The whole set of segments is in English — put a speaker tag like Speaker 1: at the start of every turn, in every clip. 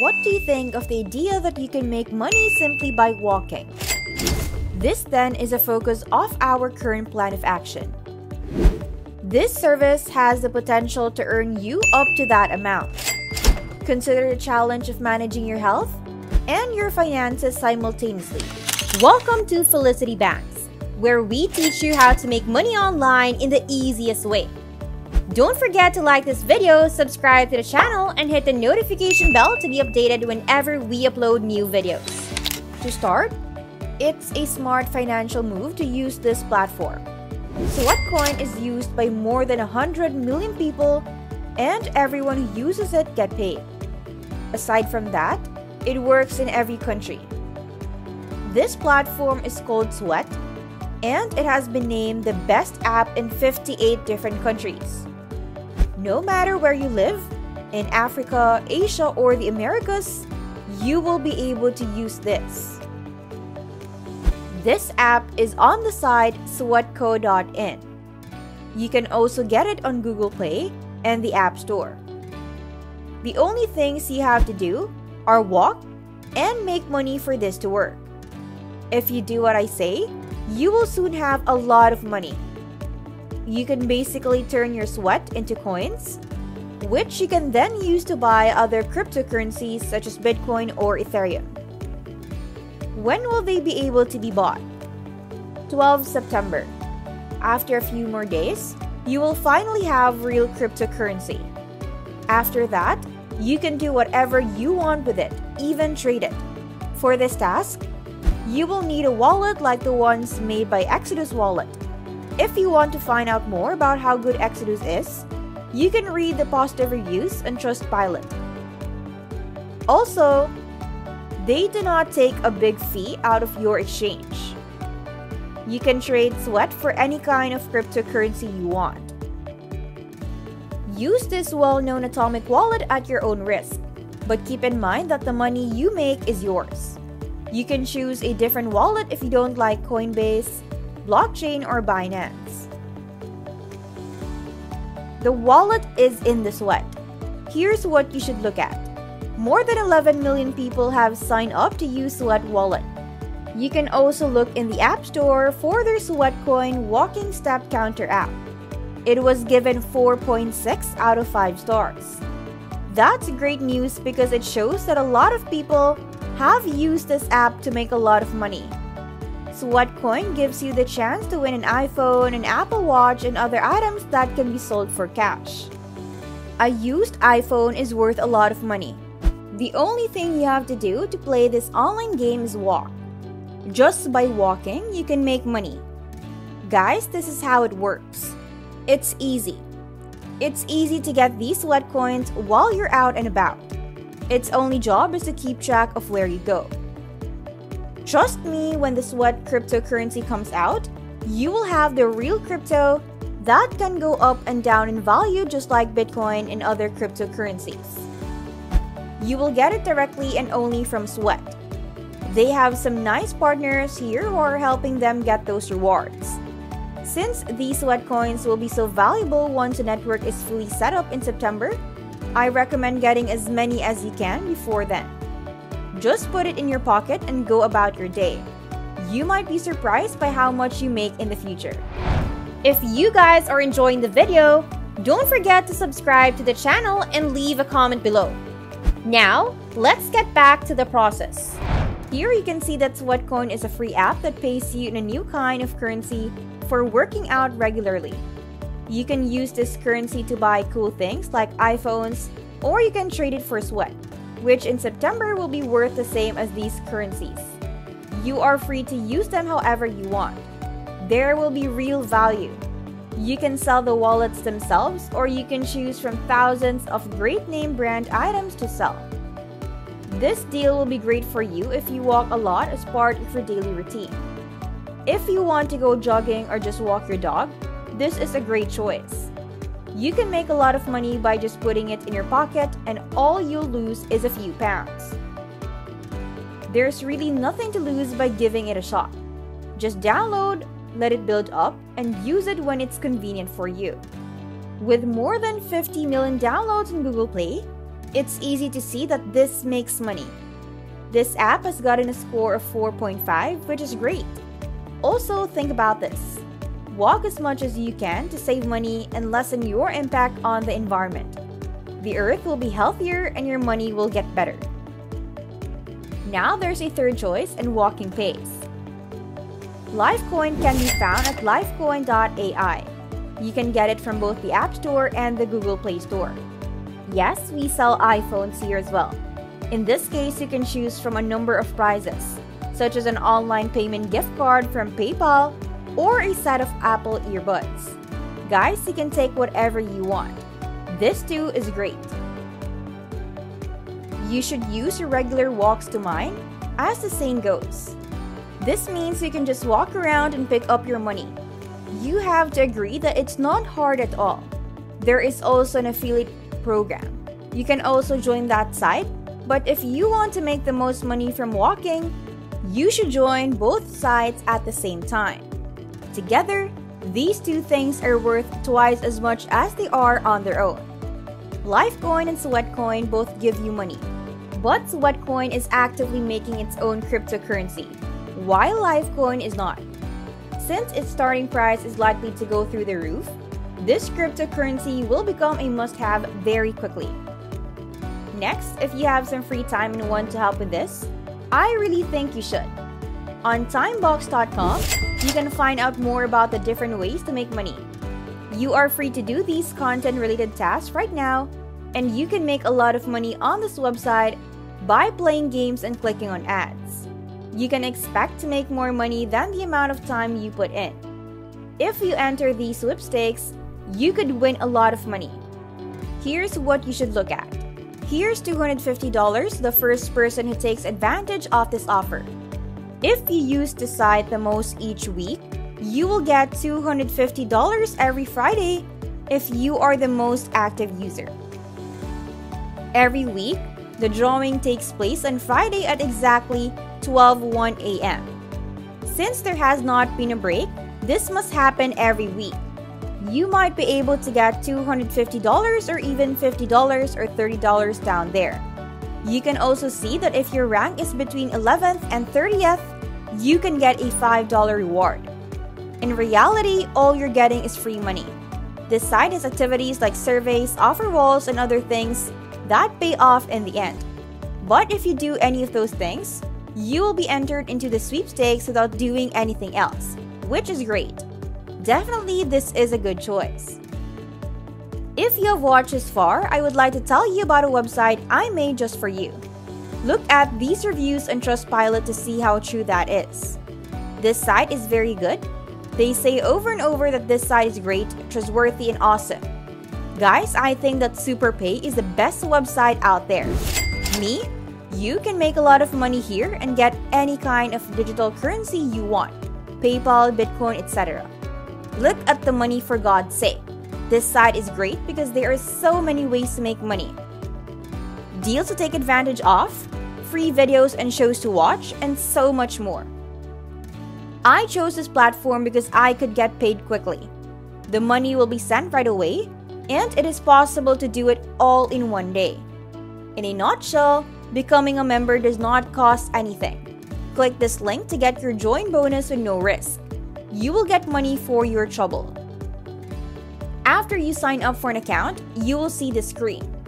Speaker 1: What do you think of the idea that you can make money simply by walking? This then is a focus of our current plan of action. This service has the potential to earn you up to that amount. Consider the challenge of managing your health and your finances simultaneously. Welcome to Felicity Banks, where we teach you how to make money online in the easiest way. Don't forget to like this video, subscribe to the channel, and hit the notification bell to be updated whenever we upload new videos. To start, it's a smart financial move to use this platform. Sweatcoin is used by more than 100 million people and everyone who uses it get paid. Aside from that, it works in every country. This platform is called Sweat and it has been named the best app in 58 different countries. No matter where you live, in Africa, Asia, or the Americas, you will be able to use this. This app is on the site sweatco.in. You can also get it on Google Play and the App Store. The only things you have to do are walk and make money for this to work. If you do what I say, you will soon have a lot of money you can basically turn your sweat into coins, which you can then use to buy other cryptocurrencies such as Bitcoin or Ethereum. When will they be able to be bought? 12 September. After a few more days, you will finally have real cryptocurrency. After that, you can do whatever you want with it, even trade it. For this task, you will need a wallet like the ones made by Exodus Wallet. If you want to find out more about how good Exodus is, you can read the positive reviews on Trustpilot. Also, they do not take a big fee out of your exchange. You can trade Sweat for any kind of cryptocurrency you want. Use this well-known atomic wallet at your own risk, but keep in mind that the money you make is yours. You can choose a different wallet if you don't like Coinbase, blockchain, or Binance. The wallet is in the sweat. Here's what you should look at. More than 11 million people have signed up to use Sweat Wallet. You can also look in the App Store for their Sweatcoin Walking Step Counter app. It was given 4.6 out of 5 stars. That's great news because it shows that a lot of people have used this app to make a lot of money. Sweatcoin gives you the chance to win an iPhone, an Apple Watch, and other items that can be sold for cash. A used iPhone is worth a lot of money. The only thing you have to do to play this online game is walk. Just by walking, you can make money. Guys, this is how it works. It's easy. It's easy to get these sweat coins while you're out and about. Its only job is to keep track of where you go. Trust me, when the Sweat cryptocurrency comes out, you will have the real crypto that can go up and down in value just like Bitcoin and other cryptocurrencies. You will get it directly and only from Sweat. They have some nice partners here who are helping them get those rewards. Since these Sweat coins will be so valuable once the network is fully set up in September, I recommend getting as many as you can before then. Just put it in your pocket and go about your day. You might be surprised by how much you make in the future. If you guys are enjoying the video, don't forget to subscribe to the channel and leave a comment below. Now, let's get back to the process. Here you can see that Sweatcoin is a free app that pays you in a new kind of currency for working out regularly. You can use this currency to buy cool things like iPhones, or you can trade it for sweat which in September will be worth the same as these currencies. You are free to use them however you want. There will be real value. You can sell the wallets themselves or you can choose from thousands of great name brand items to sell. This deal will be great for you if you walk a lot as part of your daily routine. If you want to go jogging or just walk your dog, this is a great choice. You can make a lot of money by just putting it in your pocket and all you'll lose is a few pounds. There's really nothing to lose by giving it a shot. Just download, let it build up, and use it when it's convenient for you. With more than 50 million downloads in Google Play, it's easy to see that this makes money. This app has gotten a score of 4.5, which is great. Also, think about this. Walk as much as you can to save money and lessen your impact on the environment. The earth will be healthier and your money will get better. Now there's a third choice in walking pace. Lifecoin can be found at lifecoin.ai. You can get it from both the App Store and the Google Play Store. Yes, we sell iPhones here as well. In this case, you can choose from a number of prizes, such as an online payment gift card from PayPal or a set of Apple earbuds. Guys, you can take whatever you want. This too is great. You should use your regular walks to mine, as the saying goes. This means you can just walk around and pick up your money. You have to agree that it's not hard at all. There is also an affiliate program. You can also join that site, but if you want to make the most money from walking, you should join both sites at the same time. Together, these two things are worth twice as much as they are on their own. Lifecoin and Sweatcoin both give you money, but Sweatcoin is actively making its own cryptocurrency while Lifecoin is not. Since its starting price is likely to go through the roof, this cryptocurrency will become a must-have very quickly. Next, if you have some free time and want to help with this, I really think you should. On timebucks.com, you can find out more about the different ways to make money. You are free to do these content-related tasks right now, and you can make a lot of money on this website by playing games and clicking on ads you can expect to make more money than the amount of time you put in. If you enter these sweepstakes, you could win a lot of money. Here's what you should look at. Here's $250 the first person who takes advantage of this offer. If you use the site the most each week, you will get $250 every Friday if you are the most active user. Every week, the drawing takes place on Friday at exactly 12:01 a.m. Since there has not been a break, this must happen every week. You might be able to get $250 or even $50 or $30 down there. You can also see that if your rank is between 11th and 30th, you can get a $5 reward. In reality, all you're getting is free money. This site has activities like surveys, offer walls, and other things that pay off in the end. But if you do any of those things, you will be entered into the sweepstakes without doing anything else, which is great. Definitely, this is a good choice. If you have watched this far, I would like to tell you about a website I made just for you. Look at these reviews on Trustpilot to see how true that is. This site is very good. They say over and over that this site is great, trustworthy, and awesome. Guys, I think that SuperPay is the best website out there. Me, you can make a lot of money here and get any kind of digital currency you want PayPal, Bitcoin, etc. Look at the money for God's sake. This site is great because there are so many ways to make money. Deals to take advantage of, free videos and shows to watch, and so much more. I chose this platform because I could get paid quickly. The money will be sent right away, and it is possible to do it all in one day. In a nutshell, Becoming a member does not cost anything. Click this link to get your join bonus with no risk. You will get money for your trouble. After you sign up for an account, you will see the screen.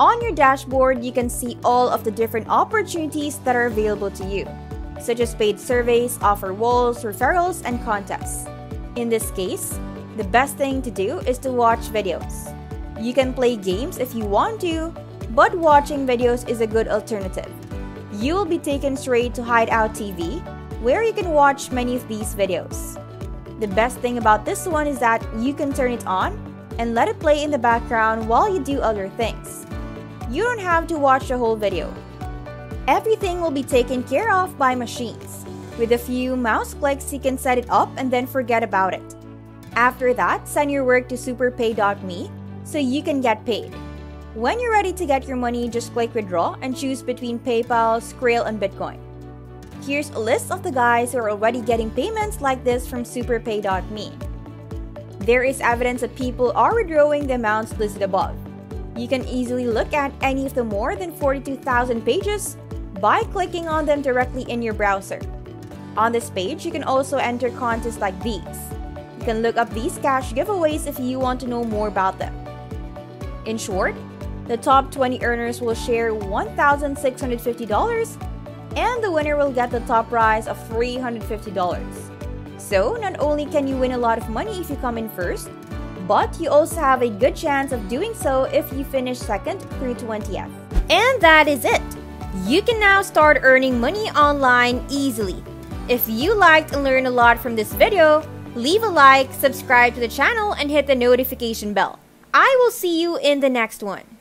Speaker 1: On your dashboard, you can see all of the different opportunities that are available to you, such as paid surveys, offer walls, referrals, and contests. In this case, the best thing to do is to watch videos. You can play games if you want to, but watching videos is a good alternative. You will be taken straight to Hideout TV, where you can watch many of these videos. The best thing about this one is that you can turn it on and let it play in the background while you do other things. You don't have to watch the whole video. Everything will be taken care of by machines. With a few mouse clicks, you can set it up and then forget about it. After that, send your work to superpay.me so you can get paid. When you're ready to get your money, just click withdraw and choose between PayPal, Skrill, and Bitcoin. Here's a list of the guys who are already getting payments like this from superpay.me. There is evidence that people are withdrawing the amounts listed above. You can easily look at any of the more than 42,000 pages by clicking on them directly in your browser. On this page, you can also enter contests like these. You can look up these cash giveaways if you want to know more about them. In short, the top 20 earners will share $1,650 and the winner will get the top prize of $350. So, not only can you win a lot of money if you come in first, but you also have a good chance of doing so if you finish second through 20th. And that is it! You can now start earning money online easily. If you liked and learned a lot from this video, leave a like, subscribe to the channel, and hit the notification bell. I will see you in the next one.